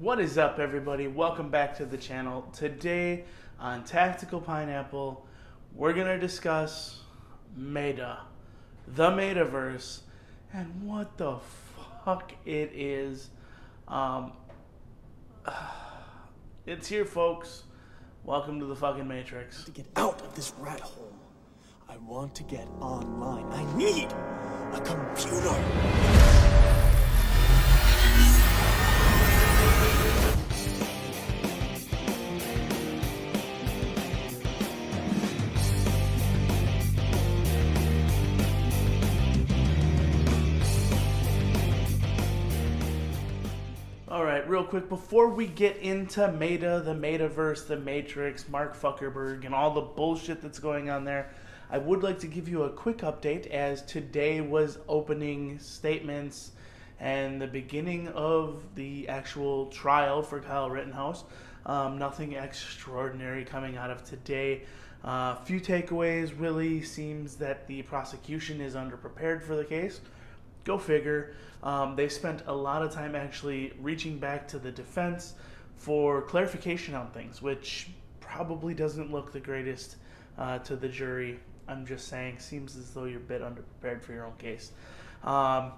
What is up, everybody? Welcome back to the channel. Today on Tactical Pineapple, we're going to discuss Meta, the Metaverse, and what the fuck it is. Um, it's here, folks. Welcome to the fucking Matrix. to get out of this rat hole. I want to get online. I need a computer. All right, real quick, before we get into Meta, the Metaverse, the Matrix, Mark Zuckerberg, and all the bullshit that's going on there, I would like to give you a quick update as today was opening statements and the beginning of the actual trial for Kyle Rittenhouse. Um, nothing extraordinary coming out of today. A uh, few takeaways really seems that the prosecution is underprepared for the case. Go figure. Um, they spent a lot of time actually reaching back to the defense for clarification on things, which probably doesn't look the greatest uh, to the jury. I'm just saying, seems as though you're a bit underprepared for your own case. Um,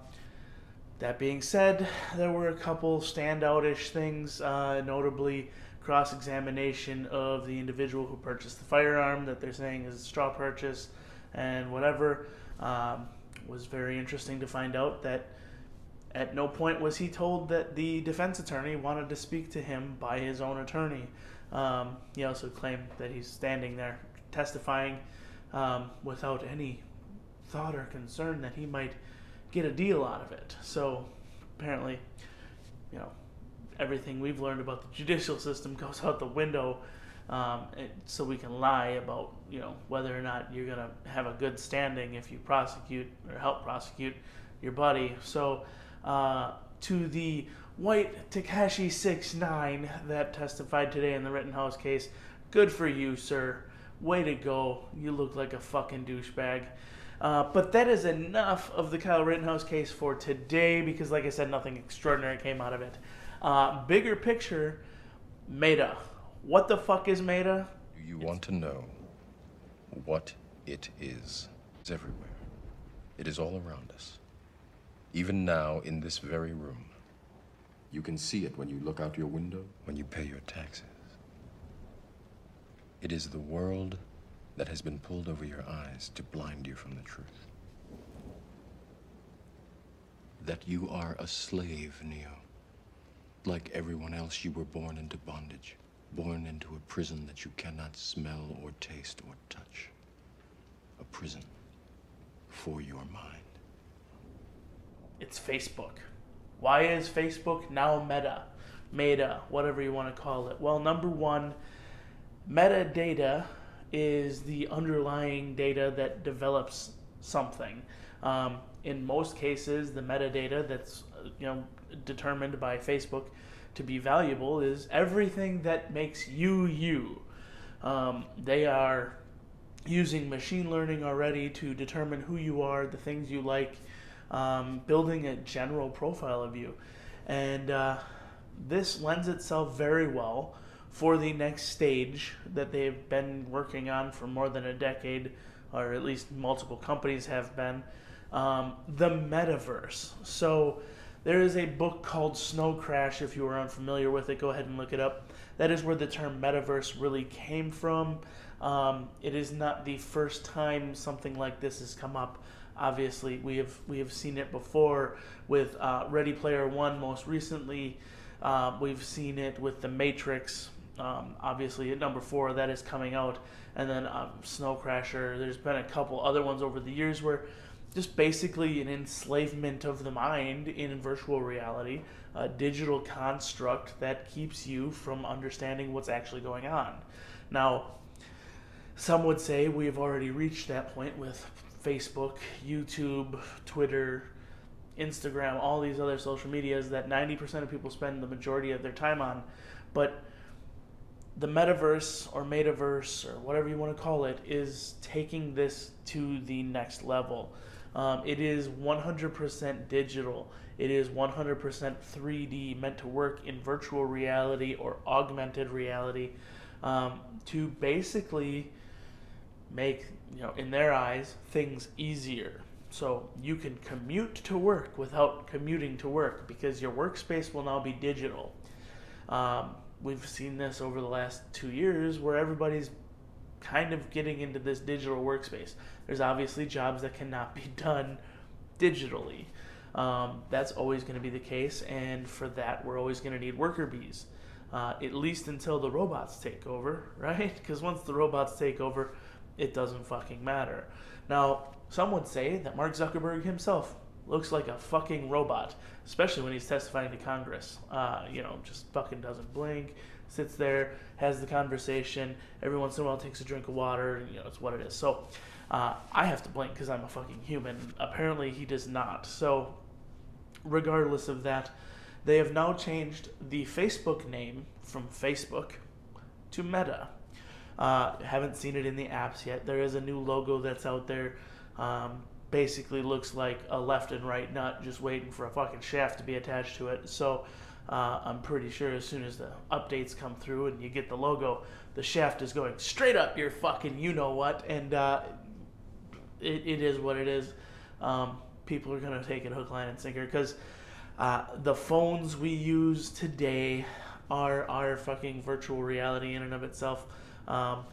that being said, there were a couple standoutish things, uh, notably cross examination of the individual who purchased the firearm that they're saying is a straw purchase and whatever. Um, was very interesting to find out that at no point was he told that the defense attorney wanted to speak to him by his own attorney. Um, he also claimed that he's standing there testifying um, without any thought or concern that he might get a deal out of it. So apparently, you know, everything we've learned about the judicial system goes out the window. Um, so we can lie about you know whether or not you're gonna have a good standing if you prosecute or help prosecute your buddy. So uh, to the white Tekashi six nine that testified today in the Rittenhouse case, good for you, sir. Way to go. You look like a fucking douchebag. Uh, but that is enough of the Kyle Rittenhouse case for today because, like I said, nothing extraordinary came out of it. Uh, bigger picture, Meta. What the fuck is Meta? Do you want to know what it is? It's everywhere. It is all around us. Even now, in this very room. You can see it when you look out your window, when you pay your taxes. It is the world that has been pulled over your eyes to blind you from the truth. That you are a slave, Neo. Like everyone else, you were born into bondage, born into a prison that you cannot smell or taste or touch. A prison for your mind. It's Facebook. Why is Facebook now Meta? Meta, whatever you want to call it. Well, number one, metadata is the underlying data that develops something. Um, in most cases, the metadata that's uh, you know determined by Facebook to be valuable is everything that makes you you. Um, they are using machine learning already to determine who you are, the things you like, um, building a general profile of you. And uh, this lends itself very well for the next stage that they've been working on for more than a decade, or at least multiple companies have been um, the metaverse. So there is a book called Snow Crash. If you are unfamiliar with it, go ahead and look it up. That is where the term metaverse really came from. Um, it is not the first time something like this has come up. Obviously, we have we have seen it before with uh, Ready Player One. Most recently, uh, we've seen it with The Matrix. Um, obviously, at number four, that is coming out, and then um, Snow Crasher. There's been a couple other ones over the years where just basically an enslavement of the mind in virtual reality, a digital construct that keeps you from understanding what's actually going on. Now, some would say we've already reached that point with Facebook, YouTube, Twitter, Instagram, all these other social medias that 90% of people spend the majority of their time on. But the metaverse or metaverse or whatever you want to call it is taking this to the next level. Um, it is 100% digital. It is 100% 3D, meant to work in virtual reality or augmented reality, um, to basically make, you know, in their eyes, things easier. So you can commute to work without commuting to work because your workspace will now be digital. Um, we've seen this over the last two years where everybody's kind of getting into this digital workspace. There's obviously jobs that cannot be done digitally. Um, that's always going to be the case, and for that, we're always going to need worker bees, uh, at least until the robots take over, right? Because once the robots take over, it doesn't fucking matter. Now, some would say that Mark Zuckerberg himself looks like a fucking robot, especially when he's testifying to Congress. Uh, you know, just fucking doesn't blink, sits there, has the conversation. Every once in a while, takes a drink of water. And, you know, it's what it is. So, uh, I have to blink because I'm a fucking human. Apparently, he does not. So, regardless of that, they have now changed the Facebook name from Facebook to Meta. Uh, haven't seen it in the apps yet. There is a new logo that's out there. Um, basically looks like a left and right nut just waiting for a fucking shaft to be attached to it. So uh, I'm pretty sure as soon as the updates come through and you get the logo, the shaft is going straight up your fucking you know what. And uh, it, it is what it is. Um, people are going to take it hook, line, and sinker because uh, the phones we use today are, are fucking virtual reality in and of itself. Um,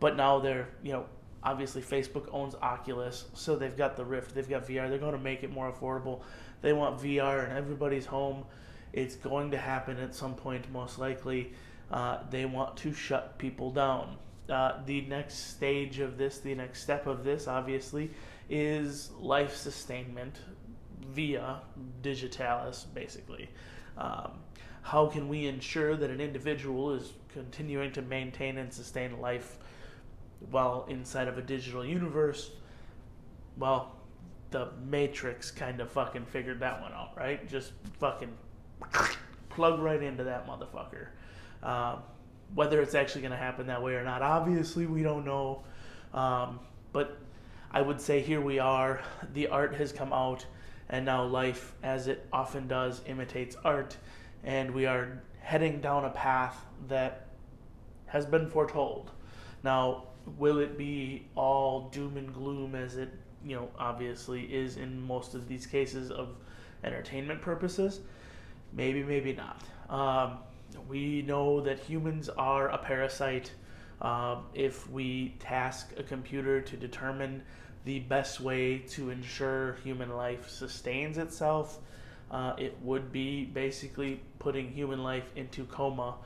but now they're, you know, obviously Facebook owns Oculus, so they've got the Rift, they've got VR. They're going to make it more affordable. They want VR in everybody's home. It's going to happen at some point, most likely. Uh, they want to shut people down. Uh, the next stage of this, the next step of this, obviously, is life sustainment via digitalis, basically. Um, how can we ensure that an individual is continuing to maintain and sustain life while inside of a digital universe? Well, the Matrix kind of fucking figured that one out, right? Just fucking plug right into that motherfucker. Um, whether it's actually going to happen that way or not, obviously we don't know. Um, but I would say here we are. The art has come out, and now life, as it often does, imitates art, and we are heading down a path that has been foretold. Now, will it be all doom and gloom as it, you know, obviously is in most of these cases of entertainment purposes? Maybe, maybe not. Um, we know that humans are a parasite. Uh, if we task a computer to determine the best way to ensure human life sustains itself, uh, it would be basically putting human life into coma.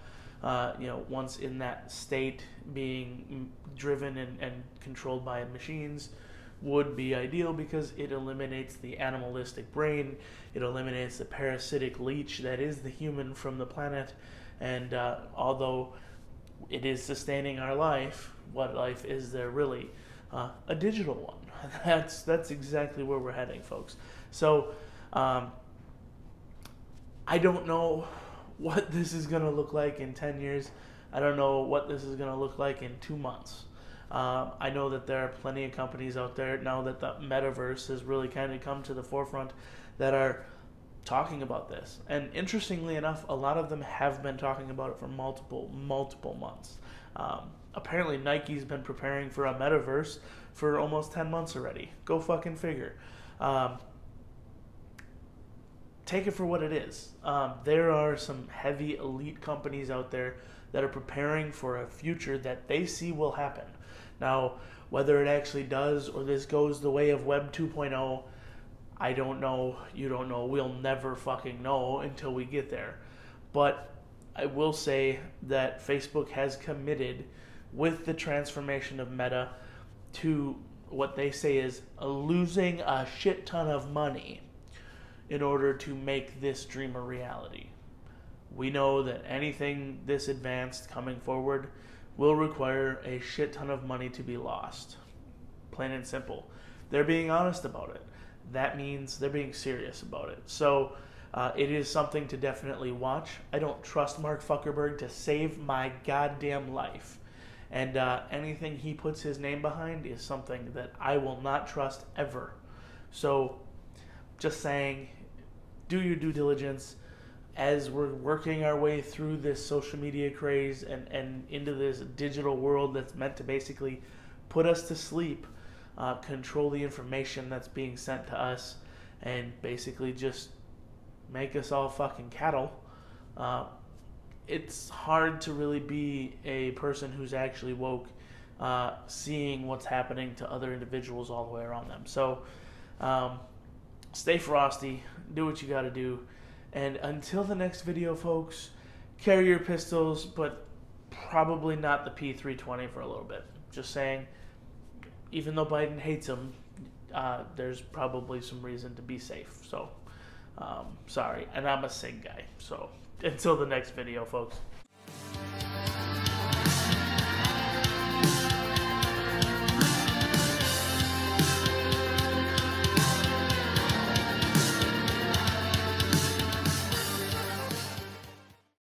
Uh, you know, once in that state, being driven and, and controlled by machines would be ideal because it eliminates the animalistic brain, it eliminates the parasitic leech that is the human from the planet, and uh, although it is sustaining our life, what life is there really? Uh, a digital one. That's that's exactly where we're heading, folks. So, um, I don't know what this is going to look like in ten years. I don't know what this is going to look like in two months. Um, I know that there are plenty of companies out there now that the metaverse has really kind of come to the forefront that are talking about this. And interestingly enough, a lot of them have been talking about it for multiple, multiple months. Um, apparently, Nike's been preparing for a metaverse for almost 10 months already. Go fucking figure. Um, take it for what it is. Um, there are some heavy elite companies out there that are preparing for a future that they see will happen. Now, whether it actually does or this goes the way of Web 2.0, I don't know. You don't know. We'll never fucking know until we get there. But I will say that Facebook has committed with the transformation of Meta to what they say is losing a shit ton of money in order to make this dream a reality. We know that anything this advanced coming forward will require a shit ton of money to be lost. Plain and simple. They're being honest about it. That means they're being serious about it. So uh, it is something to definitely watch. I don't trust Mark Zuckerberg to save my goddamn life. And uh, anything he puts his name behind is something that I will not trust ever. So, just saying, do your due diligence as we're working our way through this social media craze and, and into this digital world that's meant to basically put us to sleep, uh, control the information that's being sent to us, and basically just make us all fucking cattle. Uh, it's hard to really be a person who's actually woke, uh, seeing what's happening to other individuals all the way around them. So, um, stay frosty, do what you got to do. And until the next video, folks, carry your pistols, but probably not the P320 for a little bit. Just saying, even though Biden hates them, uh, there's probably some reason to be safe. So, um, sorry. And I'm a SIG guy. So, until the next video, folks.